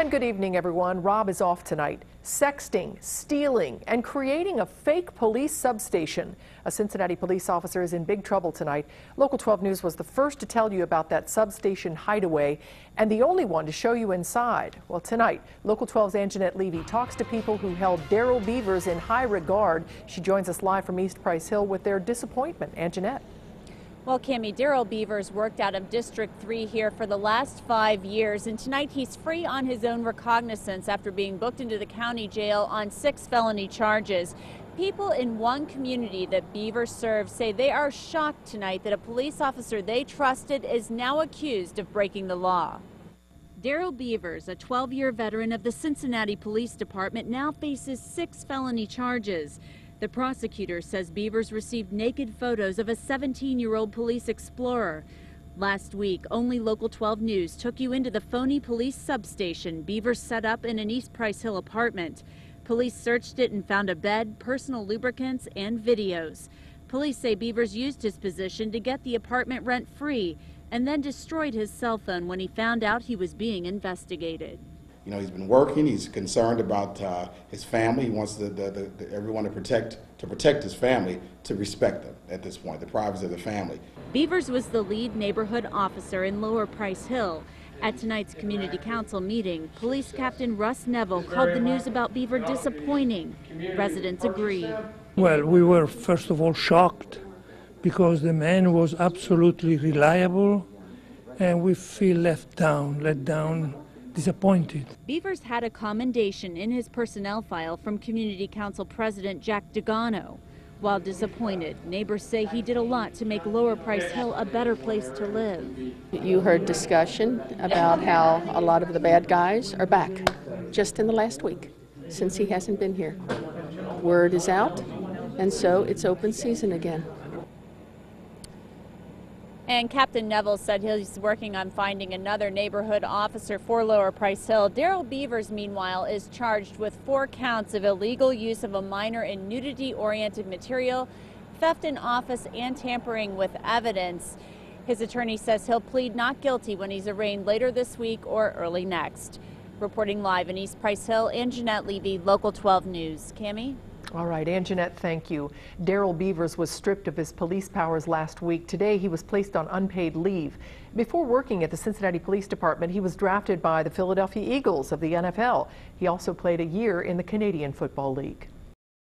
And good evening, everyone. Rob is off tonight. Sexting, stealing, and creating a fake police substation. A Cincinnati police officer is in big trouble tonight. Local 12 News was the first to tell you about that substation hideaway and the only one to show you inside. Well, tonight, Local 12's Anjanette Levy talks to people who held Daryl Beavers in high regard. She joins us live from East Price Hill with their disappointment. Anjanette. Well, Cami, Daryl Beavers worked out of District 3 here for the last five years, and tonight he's free on his own recognizance after being booked into the county jail on six felony charges. People in one community that Beavers serves say they are shocked tonight that a police officer they trusted is now accused of breaking the law. Daryl Beavers, a 12-year veteran of the Cincinnati Police Department, now faces six felony charges. The prosecutor says Beavers received naked photos of a 17-year-old police explorer. Last week, only Local 12 News took you into the phony police substation Beavers set up in an East Price Hill apartment. Police searched it and found a bed, personal lubricants, and videos. Police say Beavers used his position to get the apartment rent free and then destroyed his cell phone when he found out he was being investigated. You know, he's been working. He's concerned about uh, his family. He wants the, the, the, everyone to protect to protect his family, to respect them at this point, the privacy of the family. Beavers was the lead neighborhood officer in Lower Price Hill. At tonight's community council meeting, Police Captain Russ Neville called the news about Beaver disappointing. Residents agree. Well, we were first of all shocked because the man was absolutely reliable and we feel left down, let down disappointed. Beavers had a commendation in his personnel file from Community Council President Jack Degano. While disappointed, neighbors say he did a lot to make Lower Price Hill a better place to live. You heard discussion about how a lot of the bad guys are back just in the last week since he hasn't been here. Word is out, and so it's open season again. And Captain Neville said he's working on finding another neighborhood officer for Lower Price Hill. Daryl Beavers, meanwhile, is charged with four counts of illegal use of a minor in nudity-oriented material, theft in office, and tampering with evidence. His attorney says he'll plead not guilty when he's arraigned later this week or early next. Reporting live in East Price Hill, Anjanette Levy, Local 12 News. Cami? All right, Anjanette, thank you. Daryl Beavers was stripped of his police powers last week. Today, he was placed on unpaid leave. Before working at the Cincinnati Police Department, he was drafted by the Philadelphia Eagles of the NFL. He also played a year in the Canadian Football League.